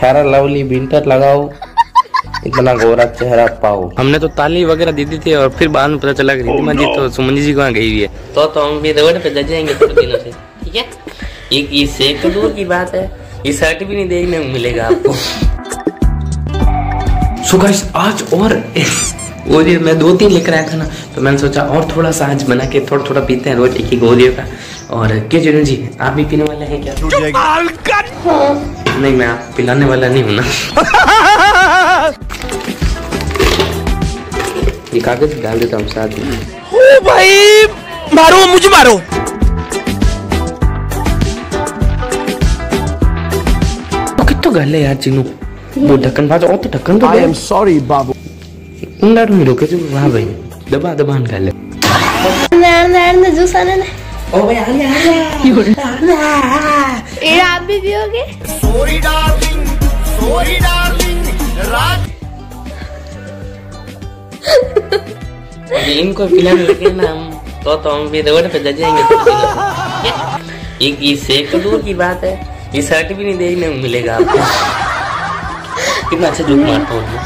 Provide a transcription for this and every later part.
फेरा lovely winter लगाओ। इतना गोरा चेहरा पाओ। हमने तो ताली वगैरह दी दी थी और फिर बाद में पता चला कि रिद्धिमा जी तो सुमन जी को वहाँ गई हुई है। तो तो हम भी रोड पे जाएँगे थोड़े दिनों से। ठीक है? इससे एक तो दूर की बात है। ये शर्ट भी नहीं देखने को मिलेगा आपको। सो गाइस आज और वो ये मैं दो तीन लेकर आया था ना तो मैंने सोचा और थोड़ा सा आज बना के थोड़ा थोड़ा पीते हैं रोटी की गोलियों का। और क्या जुनू जी आप भी पीने वाले हैं क्या? नहीं मैं आप पिलाने वाला नहीं हूँ ना। ये कागज़ डाल देता हूँ साथ में। ओ भाई मारो मुझे मारो। तो कितो गल है यार चिनू वो ढक्कन बाज और तो ढक्कन तो आई एम सॉरी बाबू। उंडा में रोके जो वहाँ भाई। दबा दबान गल है। कर ले जूस आने ना। ओ भाई आ गया। आ गया। ये आप भी पियोगे? अभी इनको पिलाने लगे ना हम तो तो हम भी रोड पे जज जाएँगे थोड़े दिनों से एक इससे एक तो दूर की बात है। ये शर्ट भी नहीं देखने को मिलेगा आपको। कितना अच्छा जोक मारता हूँ मैं।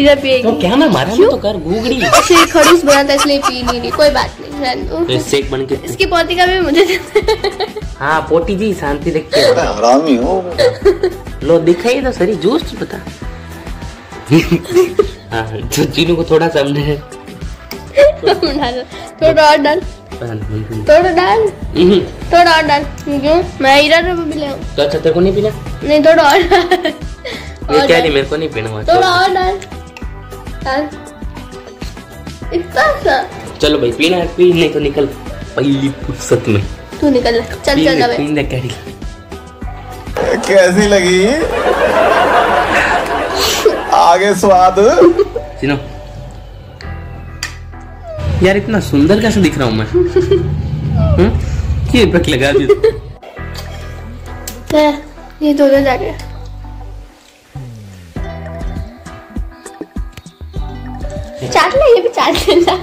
इधर तो क्या ना मारा? तो कर घूगड़ी ऐसे खड़ूस बनाता है इसलिए पी नहीं रही कोई बात नहीं। तो सेक बन के इसकी पौती का भी मुझे हाँ पोटी जी शांति रख के हरामी हो। लो दिखाई तो सरी जूस तो बता। हाँ तो चीनू को थोड़ा सा हमने थोड़ा और डाल। तो थोड़ा डाल। थोड़ा और डाल। क्यों? मैं इधर भी ले आऊँ। अच्छा तेरे को नहीं पीना नहीं थोड़ा और ये क्या नहीं मेरे को नहीं पीना थोड़ा और डाल। डाल। इतना सा। चलो भाई पीना है पी नहीं तो निकल पहली फुर्सत में। तू निकल चल चल जा पी बे। कैरी कैसी लगी? आगे स्वाद। सुनो। यार इतना सुंदर कैसे दिख रहा हूँ मैं? हम्म? ये इफ़ेक्ट लगा दी। ले, ये दो दो जाके। चाट ले ये भी चाट ले जा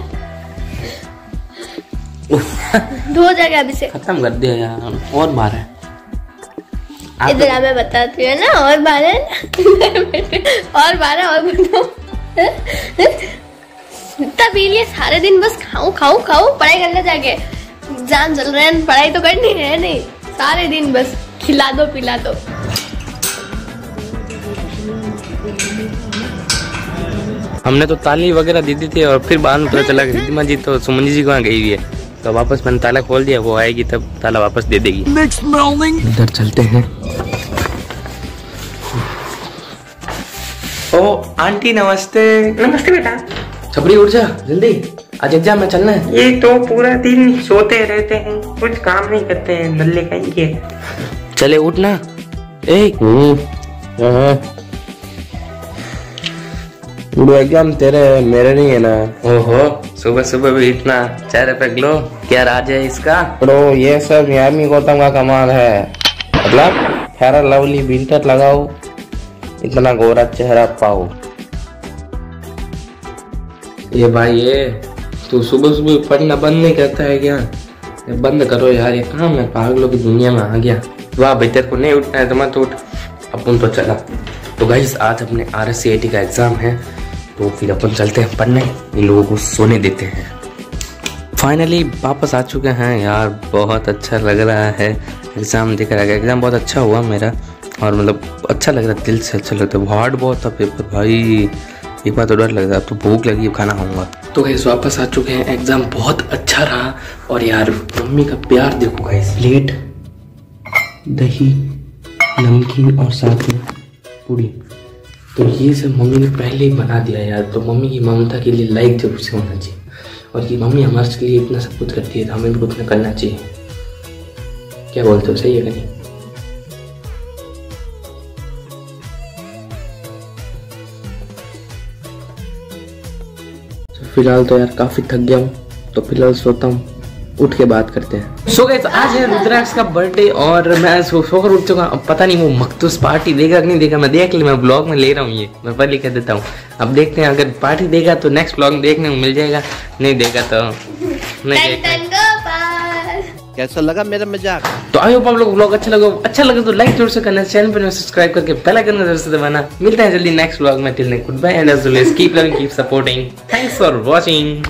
दो जगह अभी से. खत्म कर दिया यार. और बार है. इधर आ, मैं बताती हूँ ना? और बारह है ना? और बारह और बताओ. पी लिए सारे दिन बस खाऊं खाऊं खाऊं पढ़ाई करने जाके. एग्ज़ाम चल रहे हैं पढ़ाई तो करनी है नहीं? सारे दिन बस खिला दो पिला दो. हमने तो ताली वगैरह दी दी थी और फिर बाद में पता चला रिद्धिमा जी तो सुमन जी को वहाँ गई हुई है। तो वापस मैंने ताला खोल दिया वो आएगी तब ताला वापस दे देगी। नेक्स्ट मॉर्निंग इधर चलते हैं। ओ आंटी नमस्ते। नमस्ते बेटा। छपरी उठ जा जल्दी। आज एग्ज़ाम में चलना है। ये तो पूरा दिन सोते रहते हैं कुछ काम नहीं करते हैं नल्ले कहीं के चले उठना। ए वो एग्ज़ाम तेरे मेरे नहीं है ना ओहो सुबह सुबह भी इतना चेहरे पे ग्लो क्या राज है इसका ब्रो ये सब यामी गौतम का कमाल है मतलब फेरा लवली विंटर लगाओ इतना गोरा चेहरा पाओ ये भाई ये तू सुबह सुबह पढ़ना बंद नहीं करता है क्या बंद करो यार ये काम है पागलों की दुनिया में आ गया वाह भाई तेरे को नहीं उठना है तो मत उठ अपन तो चला तो गाइस आज अपने आर एस का एग्ज़ाम है। तो फिर अपन चलते हैं पढ़ने इन लोगों को सोने देते हैं। फाइनली वापस आ चुके हैं यार बहुत अच्छा लग रहा है। एग्ज़ाम दिख रहा है एग्ज़ाम बहुत अच्छा हुआ मेरा और मतलब अच्छा लग रहा है दिल से अच्छा लगता है हार्ड बहुत था पेपर भाई। एक बार तो डर लग रहा तो भूख लगी खाना खाऊँगा। तो गैस वापस आ चुके हैं एग्ज़ाम बहुत अच्छा रहा और यार मम्मी का प्यार देखो गैस प्लेट दही नमकीन और साथ में पूड़ी। तो ये सब मम्मी ने पहले ही बना दिया यार। तो मम्मी की ममता के लिए लाइक ज़रूर से होना चाहिए। और ये मम्मी हमारे लिए इतना सब कुछ करती है तो हमें भी कुछ ना करना चाहिए। क्या बोलते हो, सही है कहीं तो फ़िलहाल तो यार काफ़ी थक गया हूँ। तो फ़िलहाल सोता हूँ। उठ के बात करते हैं। सो गए आज है रुद्राक्ष का बर्थडे और मैं सोकर उठ चुका अब पता नहीं वो मखतूस पार्टी देगा कि नहीं देगा। मैं देख ली मैं ब्लॉग में ले रहा हूँ ये। मैं पहले कह देता हूँ। अब देखते हैं अगर पार्टी देगा तो नेक्स्ट ब्लॉग में देखने को मिल जाएगा। नहीं देगा तो नहीं देगा। कैसा लगा मेरा मज़ाक? तो आई होप आप लोग ब्लॉग अच्छा लगा अच्छा लगे तो लाइक ज़रूर से करना चैनल पर सब्सक्राइब करके बेल आइकन को ज़रूर से दबाना। मिलते हैं जल्दी नेक्स्ट ब्लॉग में। Till good bye and as always keep loving keep supporting thanks for watching